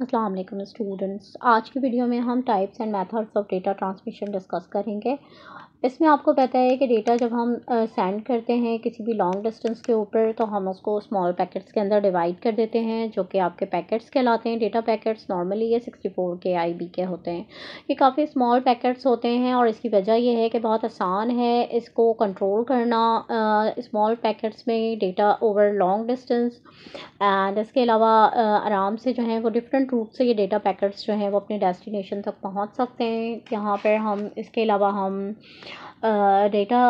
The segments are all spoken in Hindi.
वालेकुम स्टूडेंट्स आज की वीडियो में हम types and methods of data transmission discuss करेंगे। इसमें आपको पता है कि डेटा जब हम सेंड करते हैं किसी भी लॉन्ग डिस्टेंस के ऊपर तो हम उसको स्मॉल पैकेट्स के अंदर डिवाइड कर देते हैं, जो कि आपके पैकेट्स कहलाते हैं। डेटा पैकेट्स नॉर्मली ये sixty four K I B के होते हैं। ये काफ़ी स्मॉल पैकेट्स होते हैं और इसकी वजह यह है कि बहुत आसान है इसको कंट्रोल करना स्मॉल पैकेट्स में data over long distance and इसके अलावा आराम से जो है वो डिफरेंट रूट से ये डेटा पैकेट्स जो हैं वो अपने डेस्टिनेशन तक पहुँच सकते हैं। यहाँ पर हम, इसके अलावा हम डेटा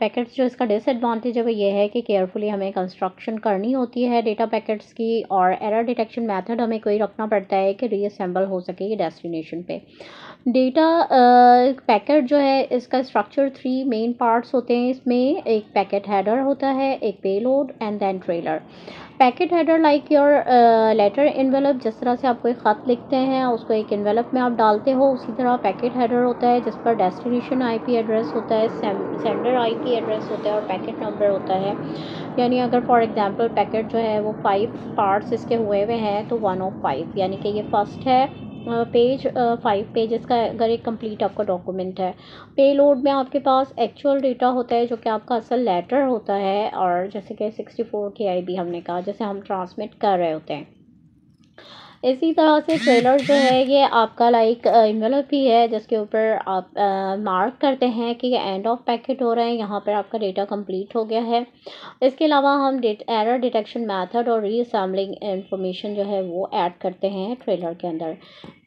पैकेट्स जो इसका डिसएडवांटेज है वो ये है कि केयरफुली हमें कंस्ट्रक्शन करनी होती है डेटा पैकेट्स की और एरर डिटेक्शन मेथड हमें कोई रखना पड़ता है कि रीअसेंबल हो सके ये डेस्टिनेशन पे। डेटा पैकेट जो है इसका स्ट्रक्चर थ्री मेन पार्ट्स होते हैं। इसमें एक पैकेट हैडर होता है, एक payload and then trailer packet header like your letter envelope जिस तरह से आप कोई ख़त लिखते हैं, उसको एक इन्वेलप में आप डालते हो, उसी तरह पैकेट हैडर होता है जिस पर डेस्टिनेशन आईपी एड्रेस होता है सेंडर आईपी एड्रेस होता है और पैकेट नंबर होता है। यानी अगर फॉर एग्जांपल पैकेट जो है वो फाइव पार्ट्स इसके हुए हुए हैं तो वन ऑफ़ फाइव यानी कि ये फ़र्स्ट है पेज फाइव पेजेस का अगर एक कंप्लीट आपका डॉक्यूमेंट है। पे लोड में आपके पास एक्चुअल डेटा होता है, जो कि आपका असल लेटर होता है और जैसे कि सिक्सटी फोर के आई हमने कहा, जैसे हम ट्रांसमिट कर रहे होते हैं। इसी तरह से ट्रेलर जो है ये आपका लाइक इन्वेलप ही है जिसके ऊपर आप आ, मार्क करते हैं कि ये एंड ऑफ़ पैकेट हो रहा है यहाँ पर आपका डेटा कंप्लीट हो गया है। इसके अलावा हम डेट एरर डिटेक्शन मेथड और रीअसम्बलिंग इंफॉर्मेशन जो है वो ऐड करते हैं ट्रेलर के अंदर।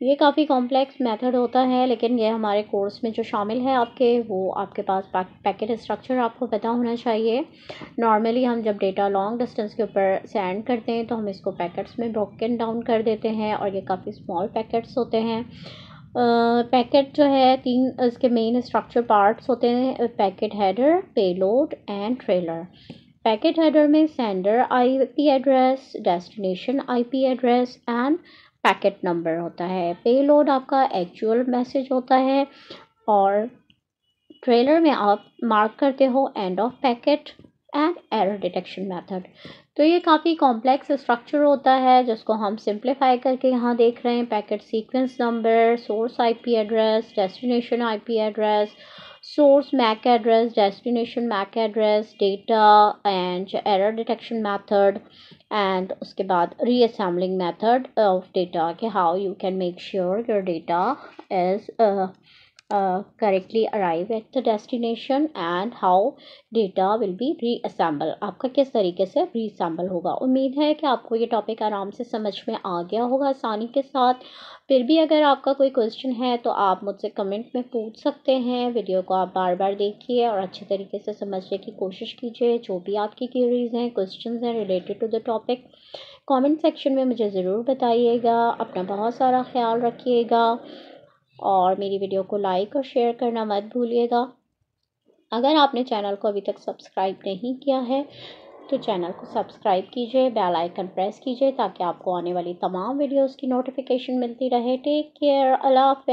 ये काफ़ी कॉम्प्लेक्स मेथड होता है लेकिन ये हमारे कोर्स में जो शामिल है आपके वो आपके पास पैकेट स्ट्रक्चर आपको पता होना चाहिए। नॉर्मली हम जब डेटा लॉन्ग डिस्टेंस के ऊपर सेंड करते हैं तो हम इसको पैकेट्स में ब्रोकन डाउन कर देते होते हैं और ये काफ़ी स्मॉल पैकेट्स होते हैं। पैकेट uh, जो है तीन इसके मेन स्ट्रक्चर पार्ट्स होते हैं packet header payload and trailer packet header में sender IP address destination IP address and packet number होता है। पेलोड आपका एक्चुअल मैसेज होता है और ट्रेलर में आप मार्क करते हो end of packet and error detection method तो ये काफ़ी कॉम्प्लेक्स स्ट्रक्चर होता है, जिसको हम सिंप्लीफाई करके यहाँ देख रहे हैं। Packet sequence number source IP address destination IP address source MAC address destination MAC address data and error detection method and उसके बाद रीअसेंबलिंग मेथड ऑफ़ डेटा कि how you can make sure your data correctly arrive at the destination and how data will be reassemble आपका किस तरीके से रीअसेंबल होगा? उम्मीद है कि आपको ये टॉपिक आराम से समझ में आ गया होगा आसानी के साथ। फिर भी अगर आपका कोई क्वेश्चन है तो आप मुझसे कमेंट में पूछ सकते हैं। वीडियो को आप बार बार देखिए और अच्छे तरीके से समझने की कोशिश कीजिए। जो भी आपकी क्वेरीज हैं क्वेश्चन हैं related to the topic comment section में मुझे ज़रूर बताइएगा। अपना बहुत सारा ख्याल रखिएगा। और मेरी वीडियो को लाइक और शेयर करना मत भूलिएगा। अगर आपने चैनल को अभी तक सब्सक्राइब नहीं किया है तो चैनल को सब्सक्राइब कीजिए बेल आइकन प्रेस कीजिए, ताकि आपको आने वाली तमाम वीडियोस की नोटिफिकेशन मिलती रहे। टेक केयर अल्लाह हाफ़